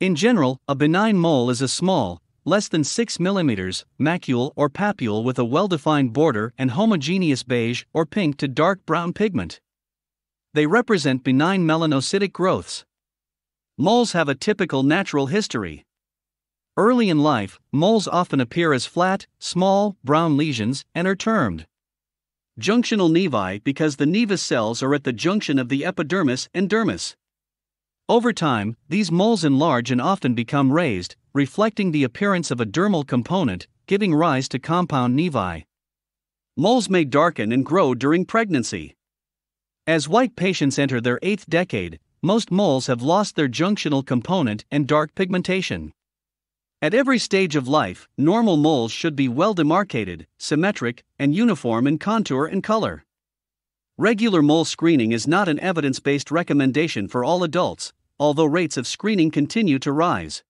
In general, a benign mole is a small, less than 6 mm, macule or papule with a well defined border and homogeneous beige or pink to dark brown pigment. They represent benign melanocytic growths. Moles have a typical natural history. Early in life, moles often appear as flat, small, brown lesions and are termed junctional nevi because the nevus cells are at the junction of the epidermis and dermis. Over time, these moles enlarge and often become raised, reflecting the appearance of a dermal component, giving rise to compound nevi. Moles may darken and grow during pregnancy. As white patients enter their eighth decade, most moles have lost their junctional component and dark pigmentation. At every stage of life, normal moles should be well demarcated, symmetric, and uniform in contour and color. Regular mole screening is not an evidence based recommendation for all adults, although rates of screening continue to rise.